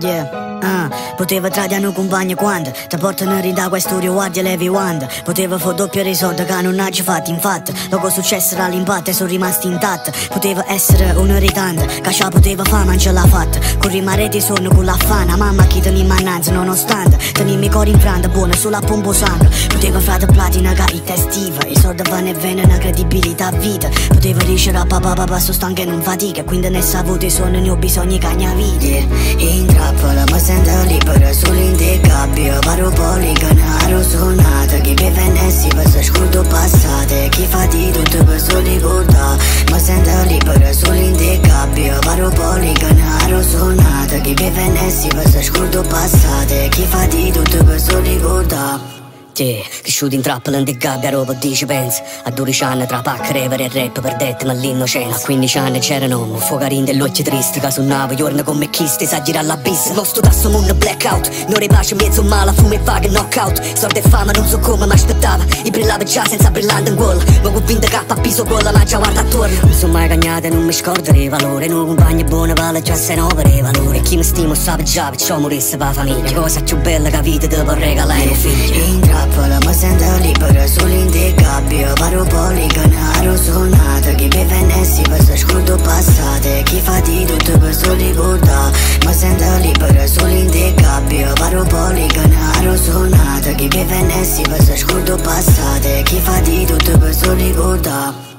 yeah. Ah, poteva tradire un compagno quando ti portano in da questo riguardi e levi wand Poteva fare doppio risorto che non ha fatto infatti. Logo successo era l'impatto e sono rimasti intatti Poteva essere un irritante che poteva fare ma non ce l'ha fatta. Con rimare di sonno con la fana Mamma chi teni mannanza nonostante. Tenimi cuore in franta buona sulla pompo sangue. Poteva frate platina che i testiva I soldi vanno e vengono credibilità a vita. Poteva dicere a papà papà sto stanco e non fatica Quindi ne sa avuto i sonno ne ho bisogno che ne vita Nessi per se scordo passate Chi fa di tutto per solo ricordare Yeah, cresciuto in trappola di gabbia, roba dice pensa A 12 anni tra pacca, rever e rap perdette ma l'innocenza. A 15 anni c'erano un fuocarin dell'occhio tristi Che suonava giorno come chiste, sa girare l'abisso Lo sto tasso mondo blackout Non ripace mezzo male, fumo e vaga knockout. Sorte e fama non so come mi aspettava. I brillava già senza brillante in gol Ma con vinta K, piso gola, ma già guarda attorno. Non sono mai cagnata, non mi scordo i valori. Non compagno buono vale già se no per i valori. Chi mi stimo sa già, perciò morisse per la famiglia. Cosa più bella che vita devo regalare un figlio trappola ma sento libero solo in te gabbio Paro poligonaro suonata Chi beve nessi per se scordo passate Chi fa di tutto per solo ricordare Ma sento libero solo in te gabbio Paro poligonaro suonata Chi beve nessi per se scordo passate Chi fa di tutto per solo ricordare